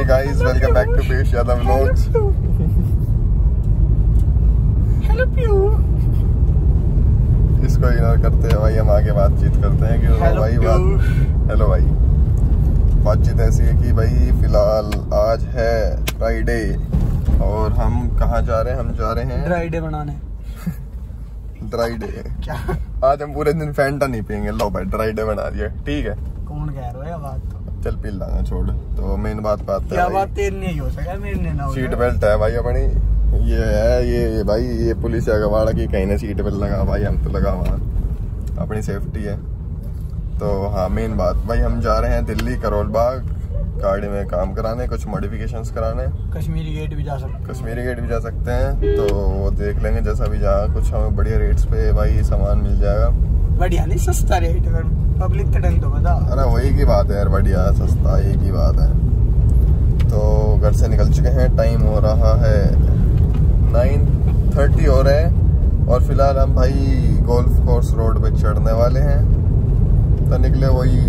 Hey guys, welcome back to Pesh Yadav Vlogs. Hello प्यू इसको ignore करते हैं भाई हम आगे बातचीत करते हैं कि भाई बात हेलो भाई। बातचीत ऐसी है कि भाई फ़िलहाल आज है फ्राइडे और हम कहाँ जा रहे हैं? हम जा रहे हैं ड्राई डे बनाने। ड्राई डे क्या? आज हम पूरे दिन फैंटा नहीं पियेंगे। लो भाई ड्राई डे बना दिया। ठीक है कौन कह रहा है बात तो चल पी लांगा छोड़। तो मेन बात बात क्या है बात भाई तेरे नहीं हो सका मेरे ने ना सीट बेल्ट है भाई अपनी। ये है ये भाई ये पुलिस अगवाड़ा की कहीं ना सीट बेल्ट लगा भाई हम तो लगा वहाँ अपनी सेफ्टी है। तो हाँ मेन बात भाई हम जा रहे हैं दिल्ली करोल बाग गाड़ी में काम कराने कुछ मॉडिफिकेशंस कराने। कश्मीरी गेट भी जा सकते कश्मीरी गेट भी जा सकते हैं तो वो देख लेंगे जैसा भी जहाँ कुछ हमें बढ़िया रेट्स पे भाई सामान मिल जाएगा। बढ़िया नहीं सस्ता रेट अगर पब्लिक तो ढंग तो बता। अरे वही की बात है यार बढ़िया सस्ता एक ही बात है। तो घर से निकल चुके हैं टाइम हो रहा है नाइन थर्टी हो रहे हैं और फ़िलहाल हम भाई गोल्फ कोर्स रोड पे चढ़ने वाले हैं। तो निकले वही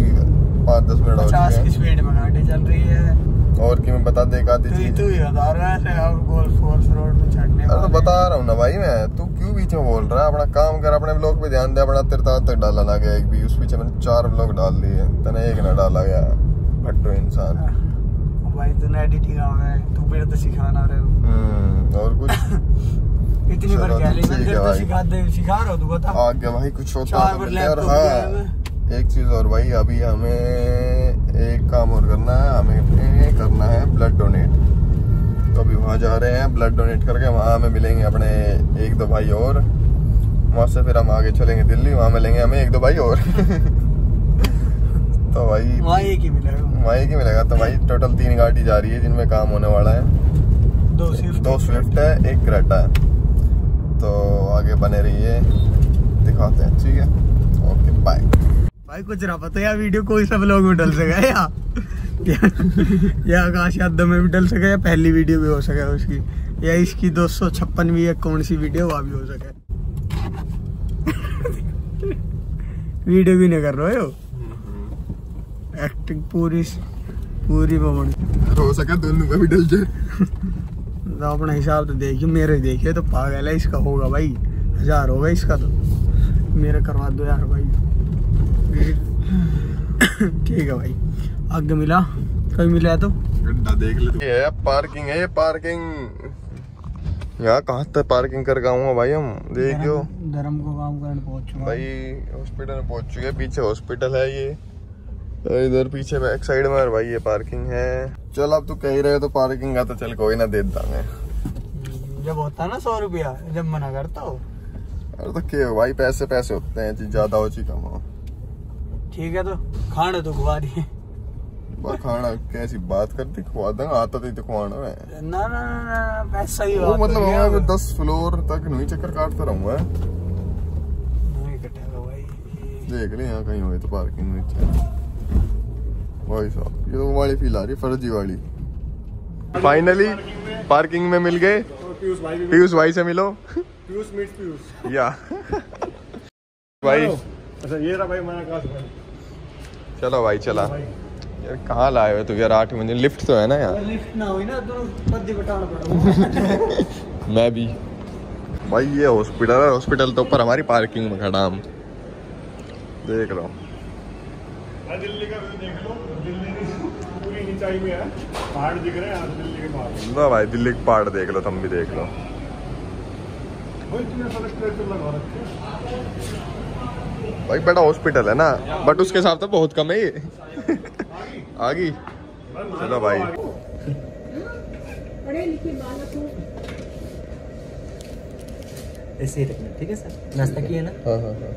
पाँच दस मिनट हो चुके हैं। स्पीड में गाड़ी चल रही है। और कि मैं बता दे एक आधी तू ही चीज़ तू ही बता रहा है और गोल्फ कोर्स रोड में चढ़ने अरे तो बता रहा हूँ ना भाई मैं। तू क्यों बीच में बोल रहा है? अपना काम कर अपने ब्लॉग पे ध्यान दे अपना तेरे तक डाला ना गया एक भी। उस पीछे मैंने चार ब्लॉग डाल दिए तने एक ना डाला गया भट्टो इंसान। भाई तूने एडिटिंग आ है। तू मेरे तो सिखाना रहे हो हम्म, और कुछ? इतनी बार मैं है तेरे तो सिखा दे सिखा रहा हूँ तू बता। आगे भाई कुछ होता तो बार बताइए। और है। हाँ। एक चीज़ और भाई अभी हमें एक काम और करना है हमें करना है ब्लड डोनेट तो अभी वहाँ जा रहे हैं ब्लड डोनेट करके वहाँ हमें मिलेंगे अपने एक दो भाई और। वहाँ से फिर हम आगे चलेंगे दिल्ली वहाँ मिलेंगे हमें एक दो भाई और। तो भाई वहाँ एक ही मिलेगा। वहाँ एक ही मिलेगा। तो भाई टोटल तीन गाड़ी जा रही है जिनमें काम होने वाला है। दो स्विफ्ट दो स्विफ्ट है एक क्रेटा है। तो आगे बने रहिए दिखाते हैं ठीक है? ओके बाय भाई कुछ रहा पता यार वीडियो कोई सा ब्लॉग में डल सका या या आकाश यादव में भी डल सका या पहली वीडियो भी हो सका उसकी? या इसकी दो सौ छप्पनवी या कौन सी वीडियो वहाँ भी हो सके वीडियो भी नहीं कर रहे हो? एक्टिंग पूरी पूरी हो सका दोनों में भी डल जाए। तो अपना हिसाब तो देखिए मेरे देखिए तो पागल है इसका होगा भाई हज़ार होगा इसका तो। मेरा करवा दो यार भाई। ठीक है भाई। आगे मिला। कभी मिला है तो? गड्ढा देख ले ये पार्किंग है पार्किंग। यहाँ कहाँ तक पार्किंग कर गाऊँगा भाई हम? देखियो धर्म को काम करने पहुँच चुका भाई हॉस्पिटल में पहुँच चुके पीछे हॉस्पिटल है ये। तो इधर पीछे बैक साइड में भाई ये पार्किंग है। चल अब तू कह ही रहे हो तो पार्किंग का तो चल कोई ना दे देंगे जब होता है ना सौ रुपया जब मना करता हो। अरे तो क्या? हो भाई पैसे पैसे होते हैं चीज़ ज़्यादा हो ची कम हो ठीक है तो खाना तो खुआ दिए। खाना कैसी बात करती खुआ देंगे आता तो तो खुआना है। ना ना ना ना पैसा ही बात मतलब हो। गया। दस फ्लोर तक नहीं चक्कर काटता रहूँगा। नहीं कटेगा भाई। देख ले यहाँ कहीं हुए तो पार्किंग में भाई साहब ये तो वाली फील आ रही फर्जी वाली। फाइनली पार्किंग में मिल गए। पीयूष भाई से मिलो। पीयूष मीट पीयूष। या। भाई अच्छा ये रहा भाई हमारा क्लास चलो भाई चला। यार कहाँ लाए हुए तू? यार आठ बजे लिफ्ट तो है ना यार। लिफ्ट ना हुई ना तो पद्दी बटाना पड़ा। मैं भी। भाई ये हॉस्पिटल है हॉस्पिटल तो ऊपर हमारी पार्किंग में खड़ा हम। देख लो दिल्ली का देख लो। दिल्ली ऊंचाई में है। पहाड़ दिख रहे हैं दिल्ली के पहाड़। लो भाई दिल्ली के पहाड़ देख लो तुम भी देख लो। भाई बड़ा हॉस्पिटल है ना? बट उसके हिसाब से बहुत कम है ये। आ गई चलो भाई। हो। ऐसे ही रखना ठीक है सर? नाश्ता किए ना? हाँ हाँ हाँ।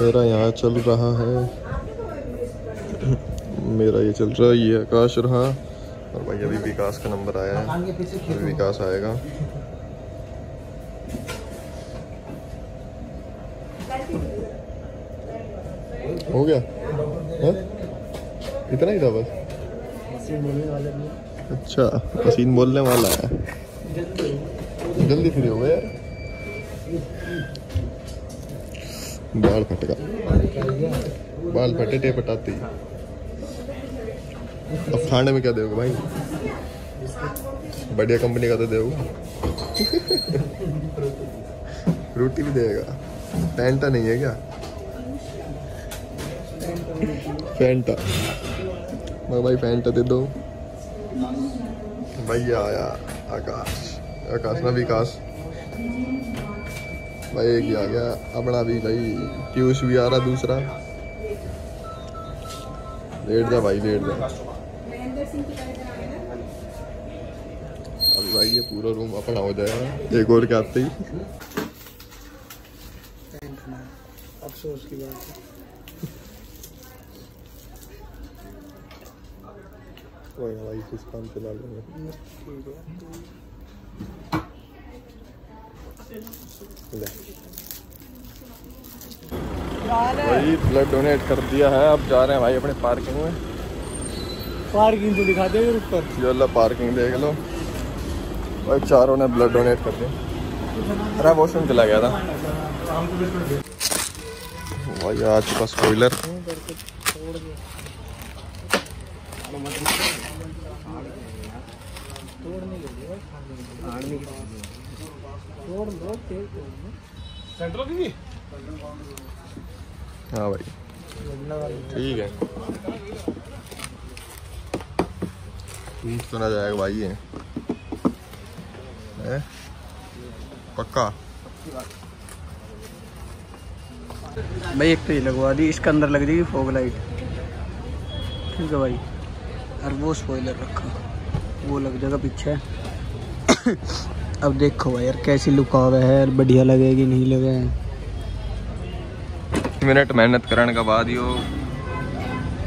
मेरा यहाँ चल रहा है। मेरा ये चल रहा है ये आकाश रहा। और भाई अभी विकास का नंबर आया है। अभी विकास आएगा। हो गया? हाँ? इतना ही था बस? हैं। अच्छा मशीन बोलने वाला है। जल्दी फ्री हो गया बाल फट गया बाल फटे टेप हटाते ही। अब खाने में क्या दोगे भाई? बढ़िया कंपनी का तो दोगे रोटी भी देगा। फैंटा नहीं है क्या? फैंटा मैं भाई फैंटा दे दो। भैया आया आकाश। आकाश ना विकास। भाई एक ही आ गया। अपना भी भाई पीयूष भी आ रहा दूसरा। लेट जा भाई लेट जा। अभी भाई ये पूरा रूम अपना हो जाएगा। एक और के आते ही अफसोस की बात है। कोई ना भाई किस काम चला लेंगे है। भाई ब्लड डोनेट कर दिया है। अब जा रहे हैं भाई अपने पार्किंग में। पार्किंग तो दिखा दे ऊपर। ये वाला पार्किंग देख लो। भाई चारों ने ब्लड डोनेट कर दिया अरे वॉशरूम चला गया था। भाई आ चुका स्पॉइलर हाँ भाई। ठीक है। टूट तो ना जाएगा भाई ये। है? पक्का? भाई एक तो ये लगवा दी इसके अंदर लग जाएगी फॉग लाइट ठीक है भाई। और वो स्पॉइलर रखा। वो लग जाएगा पीछे अब देखो यार, कैसी लुक आ है यार बढ़िया लगेगी नहीं लगे मिनट मेहनत करने के बाद यो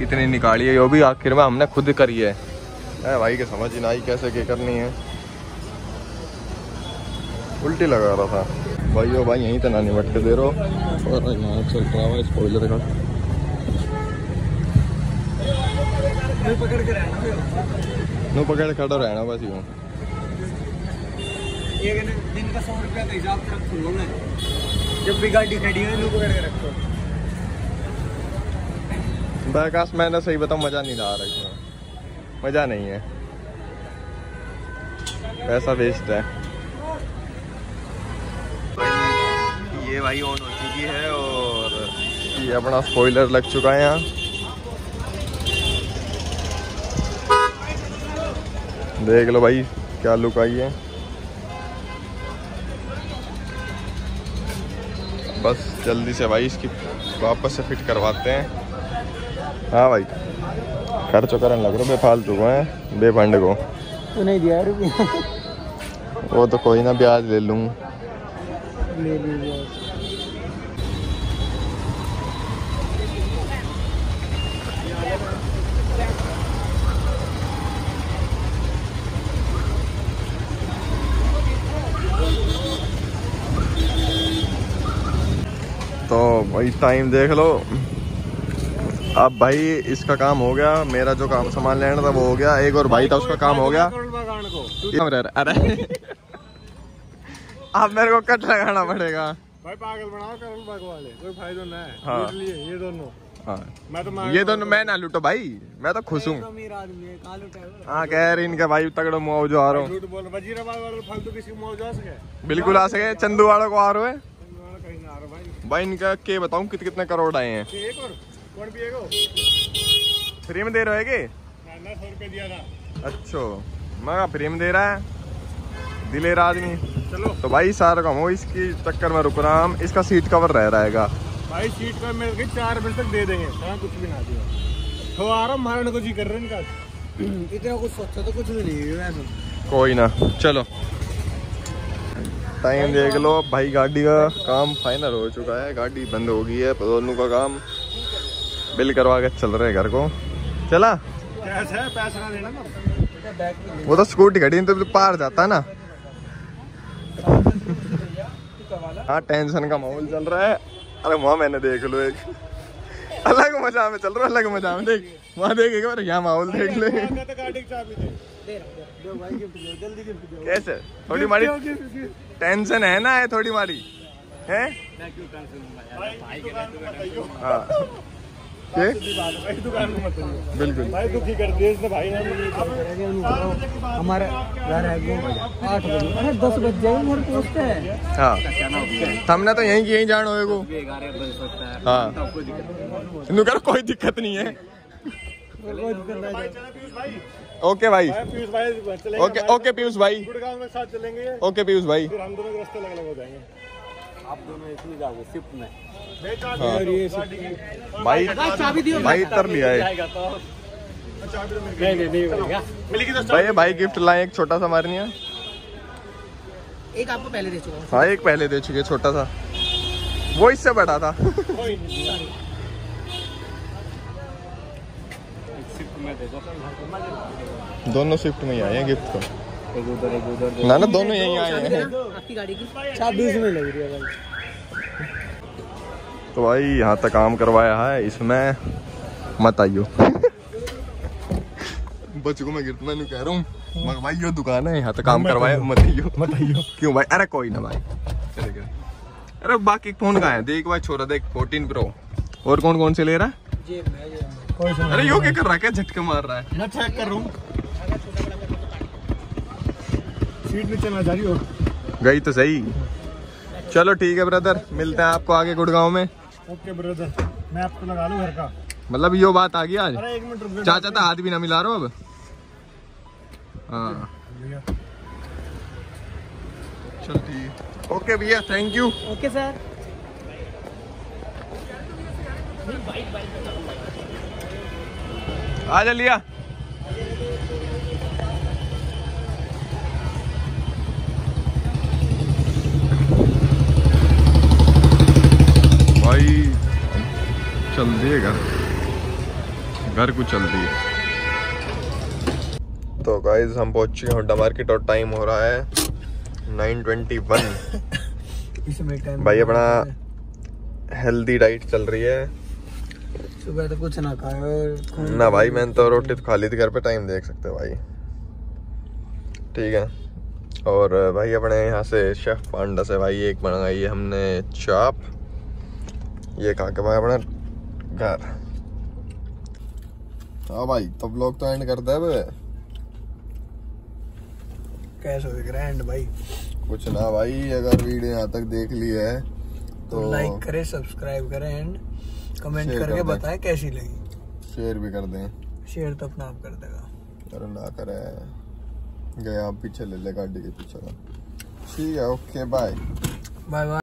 इतनी निकाली है, यो भी आखिर में हमने खुद करी है। है भाई, के समझ ही ना आई कैसे क्या करनी है। उल्टी लगा रहा था। भाई यो भाई, यहीं तो ना निमट के दे रहो। और यहाँ चल रहा है स्पॉइलर का। पकड़ खड़ा रहना बस यूँ एक दिन का सौ रुपया का हिसाब से रखूँगा मैं जब भी गाड़ी खड़ी है रखो मैंने सही बताऊँ मज़ा नहीं आ रहा इसमें मज़ा नहीं है पैसा वेस्ट है ये भाई ऑन हो चुकी है और ये अपना स्पॉइलर लग चुका है यहाँ देख लो भाई क्या लुक आई है। बस जल्दी से भाई इसकी वापस से फिट करवाते हैं। हाँ भाई खर्च करने लग रहा बेफालतू को है बेफंड को। तो नहीं दिया रुपया? वो तो कोई ना ब्याज ले लूँ। ले लीजिए तो भाई टाइम देख लो। अब भाई इसका काम हो गया। मेरा जो काम सामान लेना था वो हो गया। एक और भाई था उसका काम हो गया? अरे। अब मेरे को कट लगाना पड़ेगा। भाई पागल बनाओ करोल बाग वाले कोई फ़ायदा ना है। हाँ। ये दोनों। हाँ। मैं तो ये दोनों मैं ना लूटो भाई मैं तो खुश हूँ। है कह रहे इनके भाई तगड़ो मुआवजो आ रहा हूँ। बिल्कुल आ सके चंदू वालों को आ रहे हैं। भाई इनका के बताऊँ कितने कितने करोड़ आए हैं? एक और कौन पिएगो फ्री में दे रहे के ना दिया था। अच्छा मैं फ्री में दे रहा है। दिलेर आदमी। चलो। तो भाई सारा काम हो इसकी चक्कर में रुक रहा हम इसका सीट कवर रह रहेगा। भाई सीट पर मिल गई चार बजे तक दे देंगे कुछ भी ना दिया। तो आ रहा हूँ मारने को जी कर रहे हैं इनका। इतना कुछ सोचा तो कुछ भी नहीं है कोई ना चलो। टाइम देख लो भाई गाड़ी का काम फाइनल हो चुका है। गाड़ी बंद हो गई है, दोनों का काम बिल करवा के चल रहे घर को। चला? वो तो स्कूटी खड़ी तो पार जाता है ना। हाँ टेंशन का माहौल चल रहा है। अरे वहाँ मैंने देख लो एक। अलग मज़ा में चल रहा है, अलग मज़ा में देख। वहाँ देख, एक बार यहाँ माहौल देख ले। मैं गाड़ी की चाबी दे दो भाई गिफ्ट दो जल्दी गिफ्ट दो कैसे? थोड़ी मारी। टेंशन है ना है थोड़ी मारी। हैं? हाँ। बिल्कुल। भाई दुखी कर दिए इसने भाई ने हमारे घर है वो आठ बजे। अरे दस बज जाएँगे घर पहुँचते हैं। हाँ। हमने तो यहीं की यहीं जान होए को हाँ। कोई दिक्कत नहीं है भाई चला पीयूष भाई ओके भाई। भाई पीयूष भाई ओके ओके पीयूष भाई। गुड़गांव में साथ चलेंगे। ओके पीयूष भाई। फिर हम दोनों के रास्ते अलग अलग हो जाएँगे। आप दोनों इसमें जाओगे शिफ्ट में। हाँ। भाई भाई इतर लिया है नहीं नहीं नहीं होगा मिलेगी तो भाई भाई गिफ्ट लाए एक छोटा सा मारनी है एक आपको पहले दे चुका हाँ। एक पहले दे चुके छोटा सा। वो इससे बड़ा था कोई नहीं शिफ्ट में दे दो दोनों शिफ्ट में ही आए हैं गिफ्ट उधर ना ना दोनों यहीं आए हैं। आपकी गाड़ी की? चाबी इसमें लग रही है भाई। तो भाई यहाँ तक काम करवाया है इसमें मत आइयो। बच्चों को मैं गिरतना नहीं कह रहा हूँ मगर भाई ये दुकान है यहाँ तक काम करवाया मत आइयो। मत आइयो। क्यों भाई? अरे कोई ना भाई। अरे बाकी फ़ोन कहाँ है? देख भाई छोरा देख 14 प्रो और कौन कौन से ले रहा है? में में अरे यो क्या कर रहा है? क्या झटके मार रहा है? मैं चेक कर रहा हूँ सीट नीचे ना जा रही हो गई तो सही। चलो ठीक है ब्रदर मिलते हैं आपको आगे गुड़गांव में। ओके ब्रदर मैं आपको लगा लूँ घर का। मतलब यो बात आ गई आज? अरे एक मिनट चाचा तो हाथ भी ना मिला रहा हो अब। हाँ। चल ठीक ओके भैया थैंक यू ओके सर आ जा लिया। भाई चल दिए घर। घर को चल दिए। तो गाइज़ हम पहुँच चुके हैं होंडा मार्केट और टाइम हो रहा है 9:21 इसमें टाइम भाई अपना हेल्दी डाइट चल रही है। सुबह तो कुछ ना और ना भाई मैंने तो रोटी तो खा ली थी घर पे टाइम देख सकते हो भाई। ठीक है। और भाई अपने यहाँ से शेफ पांडा से भाई एक मंगाई है हमने चाप। ये खा के भाई अपना घर। हाँ भाई तो ब्लॉग तो एंड कर दे बे कैसे हो ग्रैंड भाई? कुछ ना भाई अगर वीडियो यहाँ तक देख ली है तो तो लाइक करें सब्सक्राइब करें एंड कमेंट करके कर बताएँ कैसी लगी। शेयर भी कर दें। शेयर तो अपना आप कर देगा। अरे ना करे। गया आप पीछे ले ले गाड़ी के पीछे। ठीक है ओके बाय बाय बाय